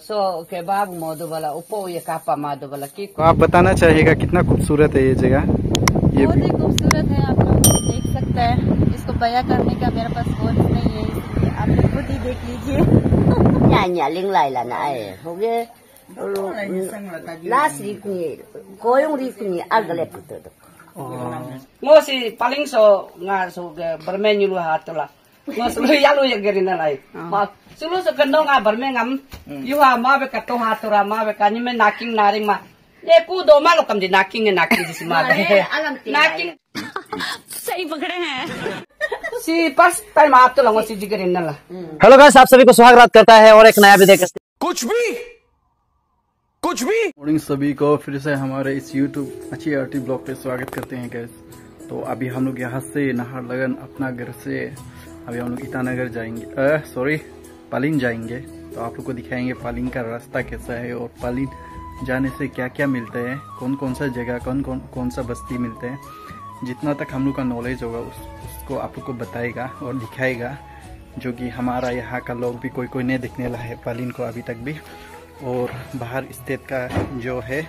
सो के आप बताना चाहिएगा कितना खूबसूरत है ये जगह बहुत ही खूबसूरत है आप देख सकते हैं इसको बया करने का मेरे पास बहुत नहीं है आप खुद ही देख लीजिए लास्ट रिकनी कोयंग रिकनी अगले पुत्र week ni agale puto ngo si paling so nga so ge bermen yulu hatula ngo so yalu ye gerina lai ma sulu so kendo nga bermen ngam yu ha ma be kato hatura ma be kanyi me naking naring ma ye ku do ma lo kam di naking ne naking di si ma be naking सही पकड़े हैं si pas time hatula ngo si jigerina la hello guys आप सभी को स्वागत करता है और एक नया वीडियो के कुछ भी कुछ भी। मॉर्निंग सभी को फिर से हमारे इस यूट्यूब अच्छी आरटी ब्लॉग पे स्वागत करते हैं गैस तो अभी हम लोग यहाँ से नहर लगन अपना घर से अभी हम लोग ईटानगर जाएँगे। सॉरी पालिन जाएँगे। तो आप लोग को दिखाएँगे पालिन का रास्ता कैसा है और पालिन जाने से क्या क्या मिलता है कौन कौन सा जगह कौन कौन कौन सा बस्ती मिलते हैं। जितना तक हम लोग का नॉलेज होगा उस, उसको आप लोग को बताएगा और दिखाएगा जो कि हमारा यहाँ का लोग भी कोई कोई नहीं दिखने वाला है पालिन को अभी तक भी। और बाहर स्टेट का जो है,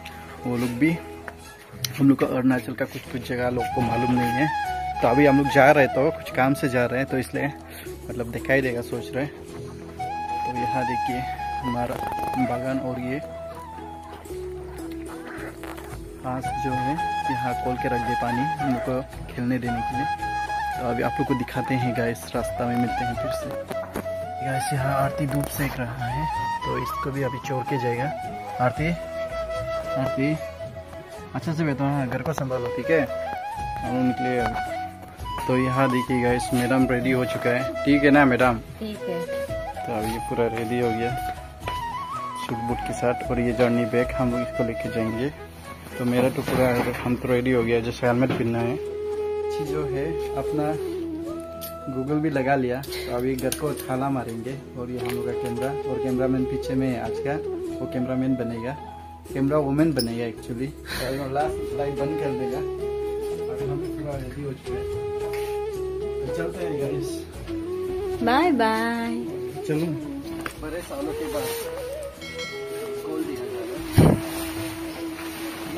वो लोग भी हम लोग का अरुणाचल का कुछ कुछ जगह लोग को मालूम नहीं है। तो अभी हम लोग जा रहे तो कुछ काम से जा रहे हैं तो इसलिए मतलब दिखाई देगा, सोच रहे तो यहाँ देखिए, हमारा बागान और ये पास जो है, यहाँ खोल के रख दे पानी हम लोग को खेलने देने के लिए। तो अभी आप लोग को दिखाते हैं, गाइस, रास्ता में मिलते हैं फिर से। गाइस यहाँ आरती धूप सेक रहा है तो इसको भी अभी चोर के जाएगा आरती? आरती? अच्छा से बैठो हाँ घर को संभालो ठीक है? हम निकले तो यहाँ देखिए गाइस मैडम रेडी हो चुका है। ठीक है ना मैडम ठीक है। तो अभी ये पूरा रेडी हो गया। सूट बूट के साथ और ये जर्नी बैग हम लोग इसको लेके जाएँगे। तो मेरा तो पूरा हम तो रेडी हो गया जैसे हेलमेट पहनना है। अच्छी जो है अपना गूगल भी लगा लिया। तो अभी घर को छाला मारेंगे और ये हम लोग का कैमरा और कैमरा मैन पीछे में है आज का। वो कैमरा मैन बनेगा। कैमरा वुमेन बनेगा एक्चुअली तो लास्ट लाइट बंद कर देगा। अभी हम पूरा रेडी हो चुके हैं। तो चलते हैं गाइस बाय बाय चलो। बड़े सालों के बाद खोल दिया जा रहा है।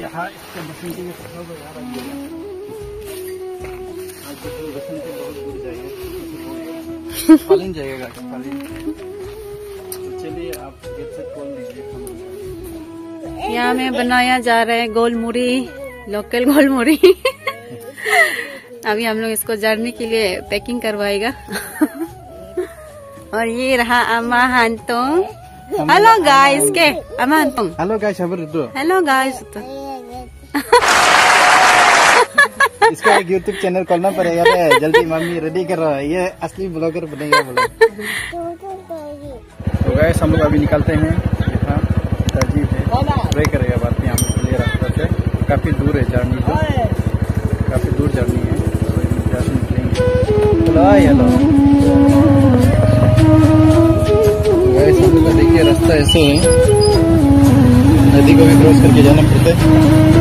यहाँ इसके बसंती में सब लोग यहाँ रख दिया आज तो बसंती बहुत दूर जाएगा। पालिन जाएगा तो चलिए आप गेट से खोल दीजिए यहाँ में बनाया जा रहा है गोल मुड़ी लोकल गोल मुड़ी अभी हम लोग इसको जर्नी के लिए पैकिंग करवाएगा। और ये रहा अमा हंतोंग। हेलो गाइस के? अमा हंतोंग। हेलो गाइस हेलो गाइस इसका एक यूट्यूब चैनल खोलना पड़ेगा रे जल्दी मम्मी रेडी कर। रहा है ये असली ब्लॉगर बनेगा बोलो। तो गैस हम लोग अभी निकलते हैं। यहाँ पिताजी है। प्रे करेगा बात के लिए रास्ता से। काफ़ी दूर है जर्नी तो। काफ़ी दूर जर्नी है। तो यहाँ देखिए रास्ता ऐसे है। नदी को भी क्रॉस करके जाना पड़ता है।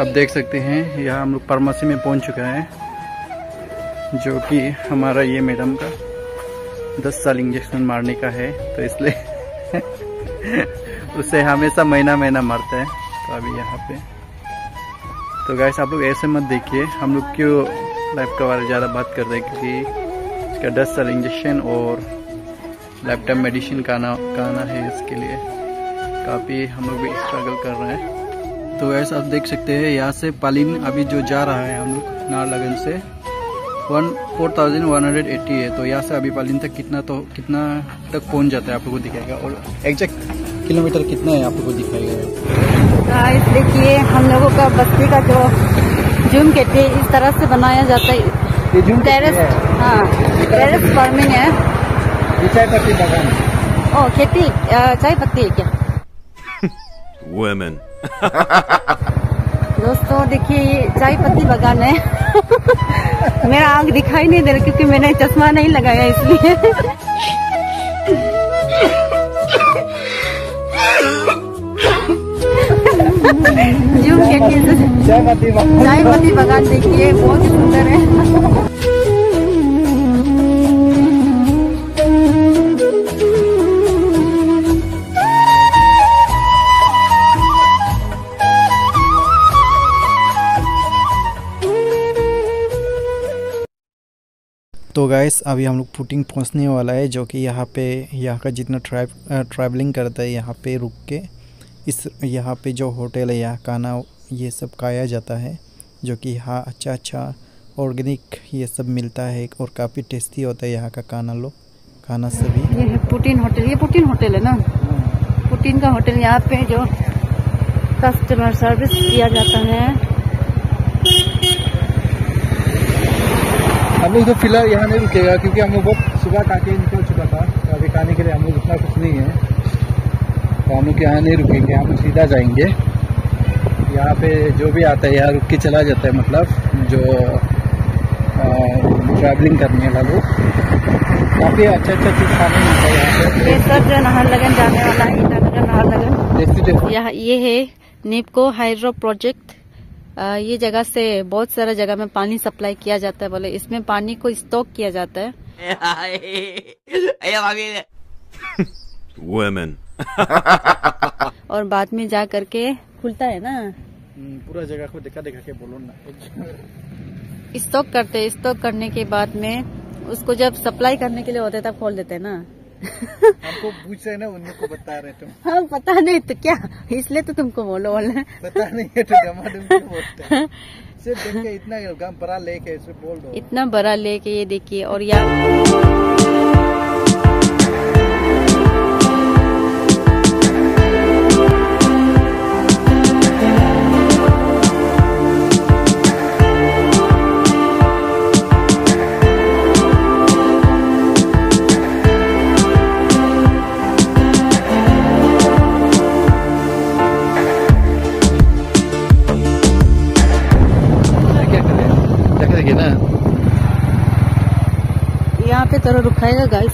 आप देख सकते हैं, यहाँ हम लोग फार्मेसी में पहुँच चुका है, जो कि हमारा ये मैडम का दस साल इंजेक्शन मारने का है तो इसलिए उससे हमेशा महीना महीना मारता है तो अभी यहाँ पे। तो गैस आप लोग ऐसे मत देखिए, हम लोग क्यों लाइफ के बारे ज़्यादा बात कर रहे हैं, क्योंकि इसका दस साल इंजेक्शन और टाइम मेडिसिन का आना है इसके लिए। काफ़ी हम लोग भी स्ट्रगल कर रहे हैं। तो ऐसा आप देख सकते हैं यहाँ से पालिन अभी जो जा रहा है हम लोग नारलगन से one four thousand one hundred eighty है। तो यहाँ से अभी पालिन तक कितना तो कितना तक पहुँच जाता है आप लोग को दिखाएगा और एग्जैक्ट किलोमीटर कितना है आप लोग को दिखाएगा? देखिए हम लोगों का बस्ती का जो जूम कहते हैं इस तरह से बनाया जाता है। ये जूम टेरेस हाँ। टेरेस फ़ार्मिंग है। चाय पत्ती बागान। ओ खेती चाय पत्ती है क्या? Women. दोस्तों देखिए ये चाय पत्ती बागान है। मेरा आँख दिखाई नहीं दे रहा क्योंकि मैंने चश्मा नहीं लगाया इसलिए। चाय पत्ती बागान देखिए बहुत सुंदर है। तो गाइस अभी हम लोग पुटिंग पहुँचने वाला है, जो कि यहाँ पे, यहाँ का जितना ट्रैव ट्रैवलिंग करता है, यहाँ पे रुक के, इस, यहाँ पे जो होटल है, यहाँ खाना ये सब खाया जाता है, जो कि यहाँ अच्छा अच्छा ऑर्गेनिक ये सब मिलता है, और काफ़ी टेस्टी होता है यहाँ का खाना लोग, खाना सभी। ये है पुटिन होटल ये पुटिन होटल है ना? पुटिन का होटल यहाँ पे जो कस्टमर सर्विस किया जाता है। हम लोग तो फ़िलहाल यहाँ नहीं रुकेगा क्योंकि हम लोग बहुत सुबह खा के निकल चुका था तो अभी खाने के लिए हम लोग इतना कुछ नहीं है। तो हम लोग यहाँ नहीं रुकेंगे हम सीधा जाएँगे। यहाँ पे जो भी आता है यहाँ रुक के चला जाता है मतलब जो ट्रैवलिंग करने वाला। लोग काफ़ी अच्छा अच्छा चीज़ खाने मिलता है यहाँ पे। ये सब जो नाहरलगन जाने वाला है ईटानगर नाहरलगन यह ये है निपको हाइड्रो प्रोजेक्ट ये जगह से बहुत सारा जगह में पानी सप्लाई किया जाता है बोले इसमें पानी को स्टॉक किया जाता है। Women. और बाद में जा करके खुलता है ना। पूरा जगह को दिखा दिखा के बोलो ना। स्टॉक करते स्टॉक करने के बाद में उसको जब सप्लाई करने के लिए होता है तब खोल देते हैं ना। हमको पूछ रहे ना उनको बता रहे तुम। हाँ पता नहीं तो क्या? इसलिए तो तुमको बोलो बोलना पता नहीं है तो जमा हैं? सिर्फ़ देख इतना बड़ा लेके इसे बोल दो। इतना बड़ा लेक है ये देखिए और यहाँ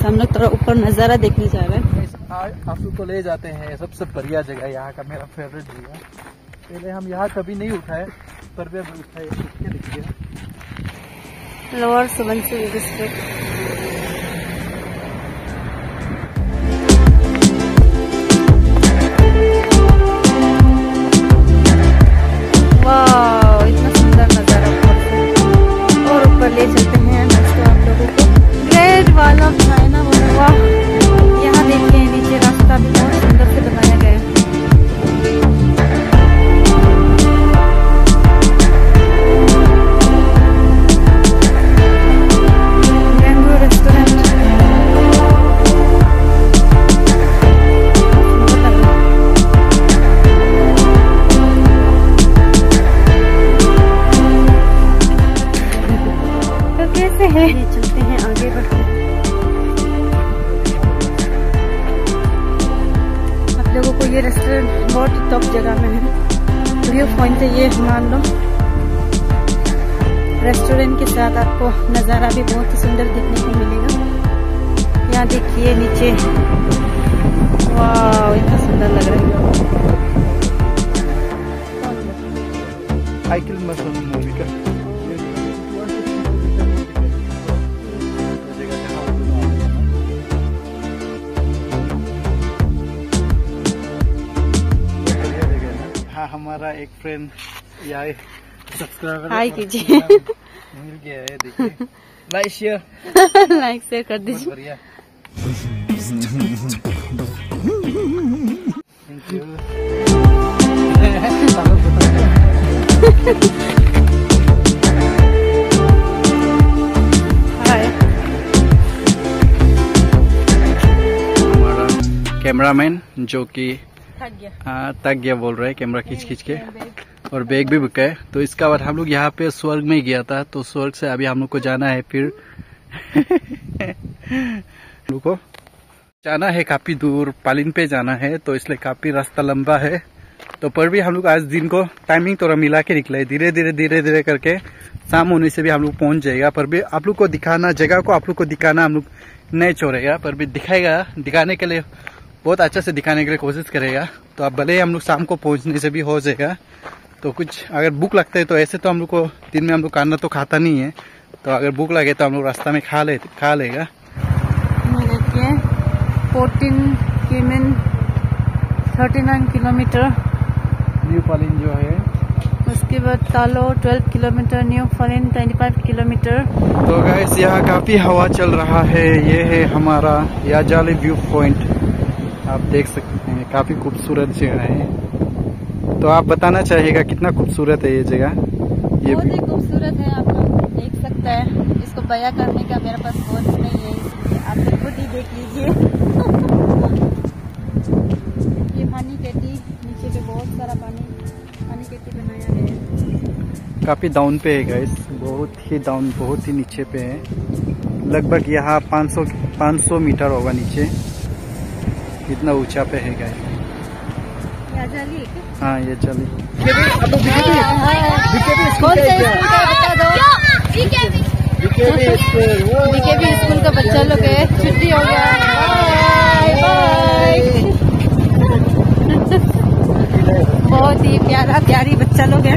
हम लोग थोड़ा ऊपर नज़ारा देखने जा रहे हैं। आँसू आप लोग को ले जाते हैं सबसे बढ़िया जगह यहाँ का मेरा फेवरेट जगह। पहले हम यहाँ कभी नहीं उठाए पर भी अब उठाए देखिए लोअर सुबनसिरी डिस्ट्रिक्ट लो। रेस्टोरेंट के साथ आपको नज़ारा भी बहुत सुंदर देखने को मिलेगा। यहाँ देखिए नीचे। वाह, इतना सुंदर लग रहा है। मसल मूवी का हमारा एक फ्रेंड हाय कीजिए मिल गया है देखिए लाइक शेयर लाइक शेयर कर दीजिए थैंक यू कैमरामैन जो कि थक हाँ गया बोल रहा है कैमरा खींच खींच के और बैग भी बुका है। तो इसका बाद हम लोग यहाँ पे स्वर्ग में गया था तो स्वर्ग से अभी हम लोग को जाना है फिर। को जाना है काफ़ी दूर, पालिन पे जाना है तो इसलिए काफ़ी रास्ता लंबा है। तो पर भी हम लोग आज दिन को टाइमिंग थोड़ा मिला के निकले, धीरे धीरे धीरे धीरे करके। शाम होने से भी हम लोग पहुँच जाएगा, पर भी आप लोग को दिखाना, जगह को आप लोग को दिखाना हम लोग नहीं छोड़ेगा, पर भी दिखाएगा। दिखाने के लिए बहुत अच्छा से दिखाने के लिए कोशिश करेगा। तो आप भले ही हम लोग शाम को पहुँचने से भी हो जाएगा। तो कुछ अगर भूख लगता है तो ऐसे तो हम लोग को दिन में हम लोग खाना तो खाता नहीं है। तो अगर भूख लगे तो हम लोग रास्ता में खा ले खा लेगा। Fourteen Kimin thirty nine kilometre. New Palin जो है। उसके बाद Talo 12 kilometre. New Palin 25 kilometre. तो गैस यहाँ काफ़ी हवा चल रहा है। ये है हमारा याजाली व्यू पॉइंट आप देख सकते हैं काफ़ी खूबसूरत जगह है। तो आप बताना चाहिएगा कितना खूबसूरत है ये जगह? ये बहुत ही खूबसूरत है आप लोग देख सकते हैं। इसको बया करने का मेरे पास वर्ड्स नहीं है इसलिए आप लोग खुद ही देख लीजिए। ये पानी खेती नीचे पे बहुत सारा पानी पानी खेती बनाया है। काफ़ी डाउन पे है गैस बहुत ही डाउन बहुत ही नीचे पे है। लगभग यहाँ 500 500 मीटर होगा नीचे। इतना ऊँचा पे है याजाली हाँ? ये चलिए। कौन स्कूल का बीकेबी स्कूल। का बच्चा लोग है। छुट्टी हो गया। बहुत ही प्यारा प्यारी बच्चा लोग है।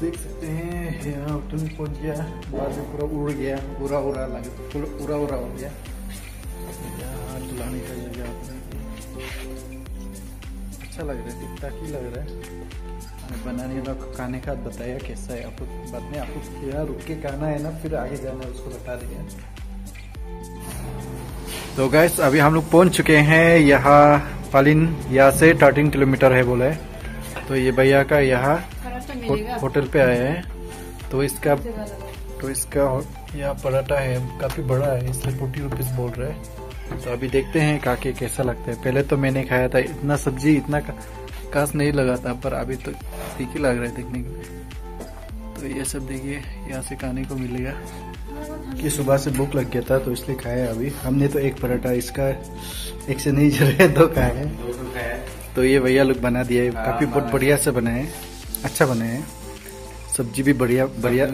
देख सकते हैं होटल पहुँच गया। पूरा उड़ गया। पूरा उड़ा लगे तो पूरा पूरा उड़ा हो गया। का अच्छा लग रहा है ठीक ठाक ही लग रहा है। बनाने वाला खाने का बताया कैसा है आप लोग बाद में आप लोग रुक के खाना है ना, फिर आगे जाना है, उसको बता देंगे। तो गैस अभी हम लोग पहुँच चुके हैं यहाँ पालिन, यहाँ से थर्टीन किलोमीटर है बोले तो ये भैया का यहाँ होटल पे आए हैं। तो इसका तो इसका यहाँ पराठा है, काफ़ी बड़ा है, इसलिए फोर्टी रुपीज़ बोल रहे हैं। तो अभी देखते हैं काके कैसा लगता है। पहले तो मैंने खाया था इतना सब्ज़ी इतना का- खास नहीं लगा था पर अभी तो ठीक ही लग रहा है देखने के। लिए तो ये सब देखिए यहाँ से खाने को मिलेगा। कि सुबह से भूख लग गया था तो इसलिए खाया अभी। हमने तो एक पराठा इसका एक से नहीं जरे दो खाए हैं। तो ये भैया लोग बना दिया है काफ़ी बहुत बढ़िया से बनाए अच्छा बने हैं। सब्ज़ी भी बढ़िया बढ़िया।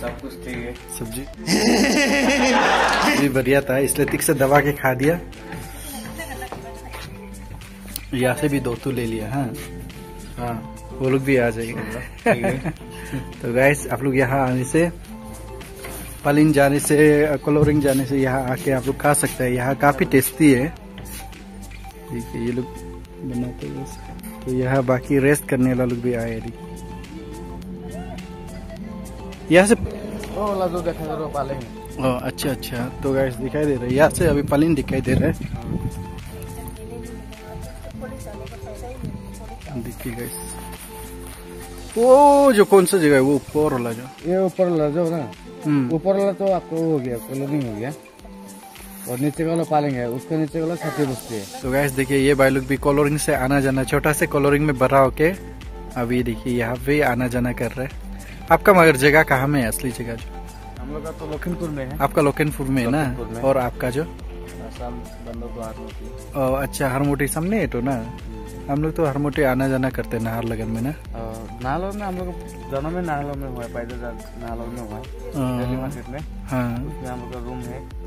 सब कुछ ठीक है। सब्ज़ी। भी बढ़िया था इसलिए तिक से दबा के खा दिया। यहाँ से भी दो तो ले लिया हाँ। हाँ वो लोग भी आ जाएँगे। तो गैस आप लोग यहाँ आने से पालिन जाने से कलोरिंग जाने से यहाँ आके आप लोग खा सकते हैं। यहाँ काफ़ी टेस्टी है। ठीक है ये लोग बनाते हैं। तो यहाँ बाकी रेस्ट करने वाला लोग भी आए हैं। यहाँ से ओ, अच्छा अच्छा। तो गैस दिखाई दे रहा है। यहाँ से अभी पालिन दिखाई दे रहा है। देखिए गैस वो जो कौन सा जगह है वो ऊपर वाला जो। ये ऊपर वाला जो ना हम्म। ऊपर वाला तो आपको हो गया कॉलोनिंग हो गया। और नीचे वाला पालेंगे उसके नीचे वाला छाती बस्ती है। तो गैस देखिए ये भाई लोग भी कॉलोरिंग से आना जाना छोटा से कॉलोरिंग में बड़ा होके अभी देखिए यहाँ पे आना जाना कर रहे हैं। आपका मगर जगह कहाँ में है असली जगह जो? हम लोग का तो लखीमपुर में है। आपका लोकेनपुर में है ना। और आपका जो? अच्छा हरमोटी सामने है तो ना? हम लोग तो हरमोटी आना जाना करते हैं नाहर लगन में ना? नाहलोर में हम लोग दोनों में नाहलोर में हुआ है पैदल नाहलोर में हुआ है। हाँ। उसमें हम लोग का रूम हाँ।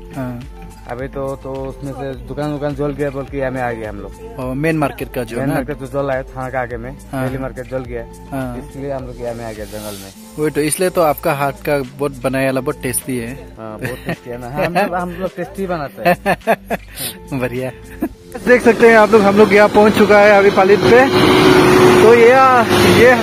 अभी तो तो उसमें से दुकान दुकान जल गया बोल के यहाँ में आ गया हम लोग। मेन मार्केट का जो मेन मार्केट तो जल आया थाना के आगे में। हाँ। मार्केट जल गया। हाँ। इसलिए हम लोग यहाँ में आ गया जंगल में। वही तो इसलिए तो आपका हाथ का बहुत बनाया वाला बहुत टेस्टी है। हाँ बहुत टेस्टी है ना। हाँ, हम लोग हम लोग टेस्टी बनाते हैं। बढ़िया। देख सकते हैं आप लोग हम लोग यहाँ पहुँच चुका है अभी पालिन पे। तो ये ये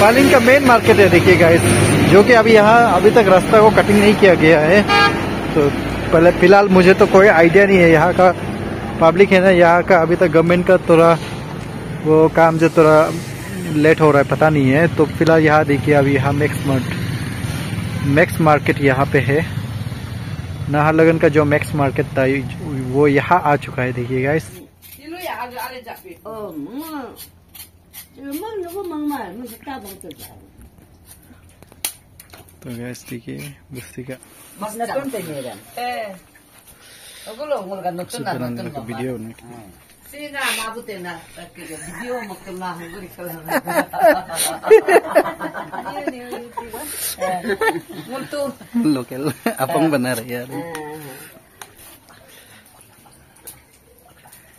पालिन का मेन मार्केट है देखिए गाइस जो कि अभी यहाँ अभी तक रास्ता को कटिंग नहीं किया गया है। तो पहले फ़िलहाल मुझे तो कोई आइडिया नहीं है, यहाँ का पब्लिक है ना, यहाँ का अभी तक गवर्नमेंट का थोड़ा वो काम जो थोड़ा लेट हो रहा है, पता नहीं है। तो फ़िलहाल यहाँ देखिए अभी यहाँ मैक्स मार्ट मैक्स मार्केट यहाँ पे है। नाहरलगन का जो मैक्स मार्केट था, वो यहाँ आ चुका है, देखिए गाइस তো গ্যাস থেকে বস্তিকা mas na kontennya kan eh aku lo ngulkan nonton lah nonton ke video nih Sina, mabuti na. Video mo kailangan ko rin kailangan. Multo. Local. Apang benar ya.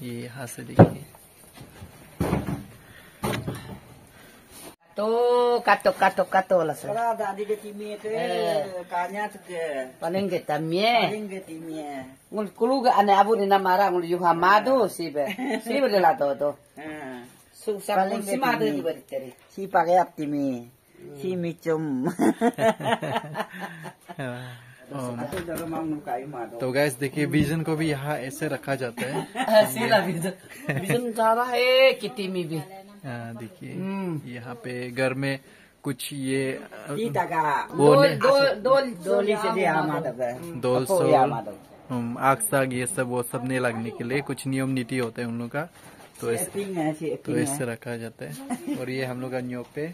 ये यहाँ से देखिए To kato kato kato lah sa. Ada di timi tu, kanya tu ke, Paling kita mie. paling ke timi. Ngul kuluga ane abu ni namara ngul yuha madu sibe. Sibe de la to to. Ha. Su sa ngul si madu di bari teri. Si pakai ap timi, si micum. Um, तो guys देखिए बीजन को भी यहाँ ऐसे रखा जाता है। विजन किटी में भी। हाँ, देखिए यहाँ पे घर में कुछ ये डोल हम्म। सोल हम्म, आग साग ये सब वो सब नहीं लगने के लिए कुछ नियम नीति होते हैं उन लोग का। तो ऐसे तो ऐसे रखा जाता है। और ये हम लोग का नियोग पे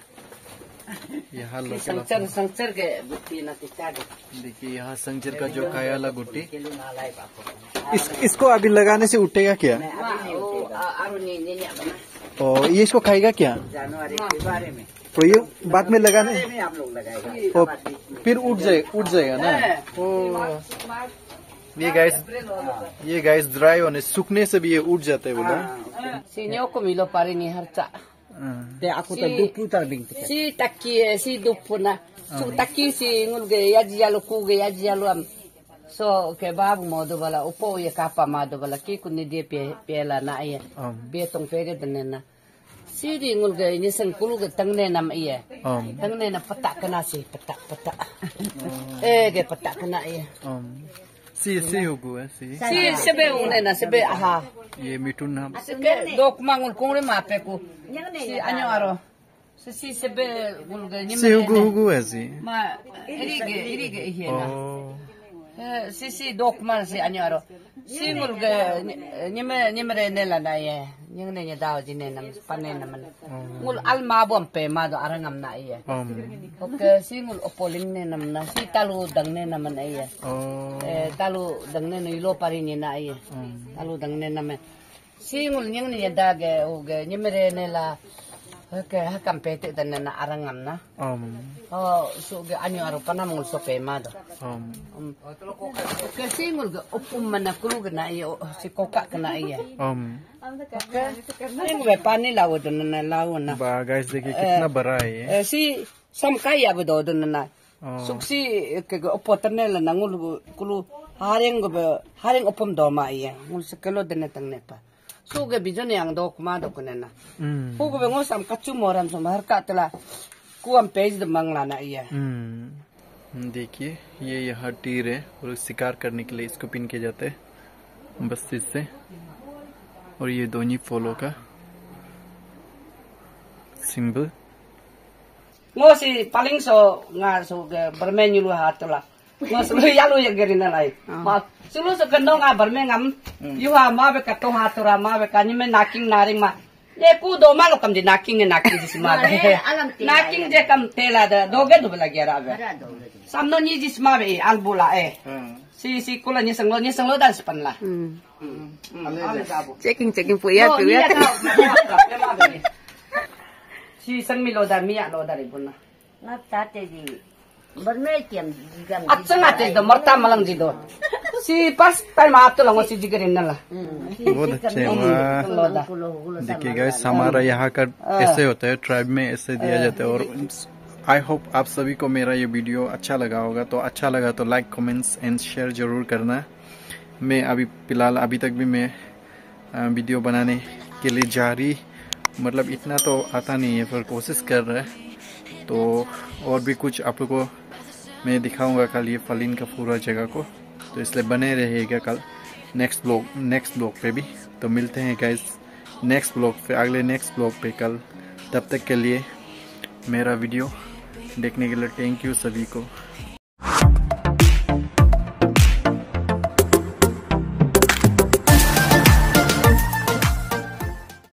यहाँ chadu. देखिए यहाँ संजर का जो खाया वाला गुट्टी. इस, इसको अभी लगाने से उठेगा क्या. और ये इसको खाएगा क्या? जनवरी के बारे में। तो ये बाद में लगाने आप लोग लगाएगा। फिर उठ जाए उठ जाएगा ना? ओ। ये गैस ये गैस ड्राई होने सूखने से भी ये उठ जाता है बोला। Si nyo ko milo pare ni te aku te dupu ta bing te si taki si dupu na su taki si ngul ge ya ji yalu ku ge ya ji yalu am so ke babu mo do bala upo ye kapa ma do bala ki kun de pe pe la na ye be tong pe ge den na si di ngul ge ni sen kulu ge tang ne nam ye tang ne na patak kana si patak patak eh ge patak kana ye um, सी सी होगु है सी Si sebe une na sebe aha. ये मिठुन नाम Sebe dok mangul kungre mape ku. Si anyo aro. Si si sebe ngul ge ni सी होगु होगु है सी Ma irige irige ihena. O Eh, Si si dok man si anyo Sigur ke nyeme nyemere nela na ye. Nyeng ne nyada ji ne nam pane nam oh. ngul al ma bom pe ma do arangam na ye. Oke singul opolin ne nam na. Si talu dangne naman nam na ye. Oh. Eh, talu dangne ne ni lo pari ni na ye. Talu dangne naman. nam singul nyeng ne nyada ge o ge nyemere nela. Oke, hakam pete dan na arangam na. Om. Oh, so ge ani arupa na mul sope mado. Um. Um. Oke, singul ge upum mana kulu ge na iya, si koka ke na iya. Um. Oke. Ini gue pani lawo dan nana lawo na. Ba guys, deki kitna eh, barai. Eh si sam kaya be do dan nana. Suksi ke ge upotane la nangul kulu hareng ge hareng upum do ma iya. Mul sekelo dan tangne pa. सूगे बीजों यांग दो कुमार दो कुने ना फूगे बंगो सम कच्चू मोरम सम हर का तला कुआँ page the Mangla ना ये देखिए ये यहाँ टीर है और शिकार करने के लिए इसको पिन के जाते बस इससे और ये दोनी फॉलो का सिंबल मोसी पालिंग सो ना सो के बर्मेन्यू हाथ तला so ya lu ya geri na lai ma sulu so kendo nga bermen ngam yu ha ma be ka to hatura ma be ka ni me naking naring ma. Ye ku do ma lo kam di naking ni naking di sima be. Naking je kam tela da do ge do bela gera be. Samno ni di sima be al bula e si si kula ni sanglo ni sanglo dan sepan la. Checking, checking po ya, po ya. si sang mi lo da mi ya lo da ri bunna Na tate di Marta malang si time lang si बहुत अच्छे वाह देखिए guys हमारा यहाँ का ऐसे होता है ट्राइब में ऐसे दिया जाता है और आई होप आप सभी को मेरा ये वीडियो अच्छा लगा होगा तो अच्छा लगा तो लाइक कमेंट्स एंड शेयर ज़रूर करना मैं अभी फ़िलहाल अभी तक भी मैं वीडियो बनाने के लिए जारी मतलब इतना तो आता नहीं है पर कोशिश कर रहा है तो और भी कुछ आप लोगों को मैं दिखाऊँगा कल ये फलिन का पूरा जगह को। तो इसलिए बने रहिएगा कल नेक्स्ट ब्लॉग नेक्स्ट ब्लॉग पे भी। तो मिलते हैं गाइस नेक्स्ट ब्लॉग पे, अगले नेक्स्ट ब्लॉग पे कल। तब तक के लिए मेरा वीडियो देखने के लिए थैंक यू सभी को।